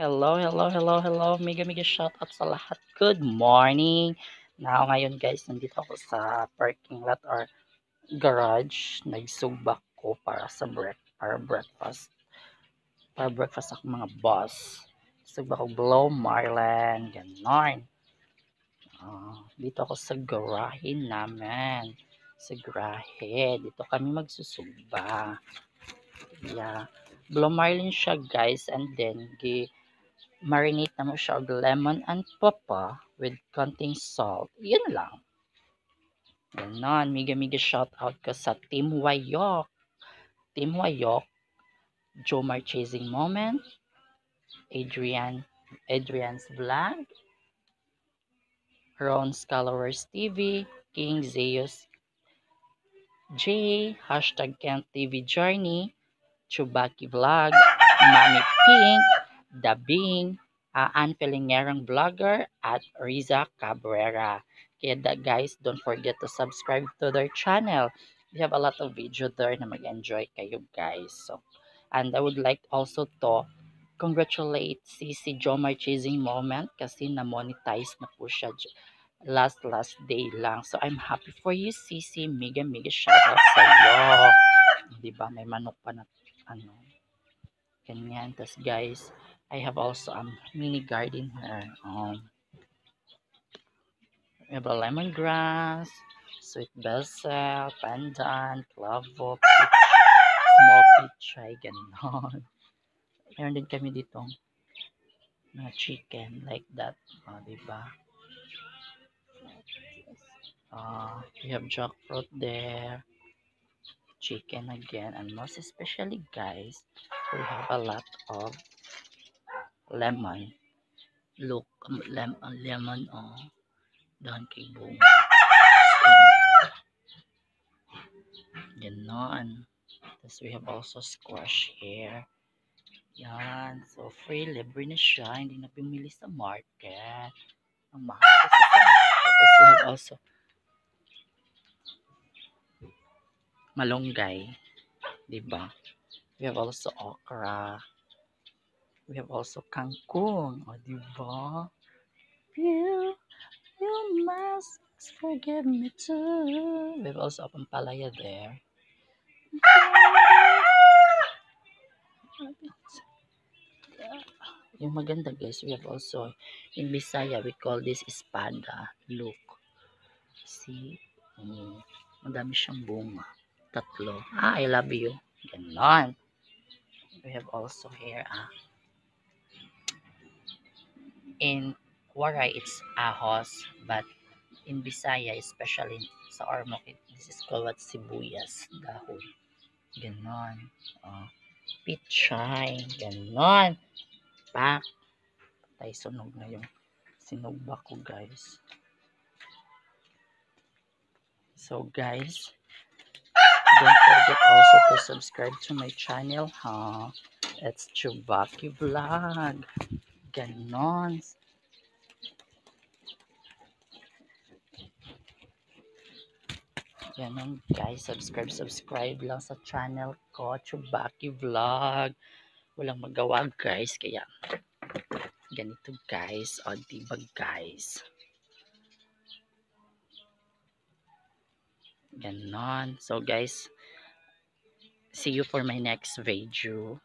Hello, hello, hello, hello. Mega, mega shout out sa lahat. Good morning. Now, ngayon guys, nandito ako sa parking lot or garage. Nagsubak ko para sa break, para breakfast. Para breakfast ako mga boss. Subak ko blow marlin, ganon. Uh, dito ako sa garahe namin. Sa garahe. Dito kami magsusuba. Yeah. Blow marlin siya guys. And then, gi marinate na mo siya lemon and papa with konting salt. Yun lang. Ganon. Miga miga shout out ko sa Team Wayok. Team Wayok. Jomar Chasing Moment. Adrian. Adrian's Vlog. Ron Scholars TV. King Zeus J. Hashtag Kent TV Journey. Chubaki Vlog. Mami Pink. Dabing, uh, Ann Pelingerang Vlogger, at Riza Cabrera. Kaya da, guys, don't forget to subscribe to their channel. We have a lot of video there na mag-enjoy kayo guys. So, and I would like also to congratulate si si Jomar Chasing Moment kasi na-monetize na po siya last last day lang. So, I'm happy for you, Sisi. Mega, mega shoutout sa iyo. Diba? May manok pa na ano. Ganyan. Tapos, guys, I have also a mini garden here. Um, we have a lemongrass, sweet basil, pandan, clavo, small pichay, ganon. Meron din kami dito na chicken like that. Uh, diba? Uh, we have jackfruit there. Chicken again. And most especially, guys, we have a lot of lemon. Look, lem lemon, oh. Dahon kay bunga. Ganon. Tapos we have also squash here. Yan. So, free, libre na siya. Hindi na pumili sa market. Ang mahal kasi sa market. Tapos we have also malunggay. Diba? We have also okra. We have also kangkong. O, diba? You, you must forgive me too. We have also pampalaya there. Yung maganda guys, we have also, in Bisaya, we call this espada. Look. See? Um, madami siyang bunga. Tatlo. Ah, I love you. Ganon. We have also here, ah, in Waray it's ahos but in Bisaya especially sa Ormoc this is called sibuyas dahon. Ganon. Oh. pichay ganon. Pak. Patay sunog na yung sinugba ko guys. So guys don't forget also to subscribe to my channel ha huh? it's Chubaki Vlog Ganon. Ganon guys. Subscribe, subscribe lang sa channel ko. Chubaki Vlog. Walang magawa guys. Kaya ganito guys. O diba guys. Ganon. So guys. See you for my next video.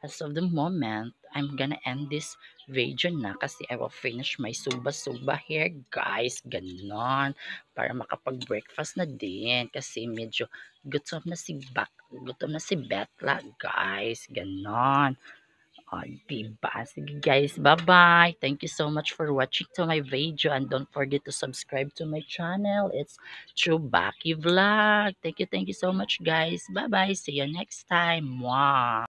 As of the moment, I'm gonna end this video na kasi I will finish my suba-suba here guys. Ganon. Para makapag-breakfast na din. Kasi medyo gutom na si Bak gutom na si Betla guys. Ganon. O, diba? Sige guys, bye-bye. Thank you so much for watching to my video. And don't forget to subscribe to my channel. It's Chubaki Vlog. Thank you, thank you so much guys. Bye-bye. See you next time. Mwah.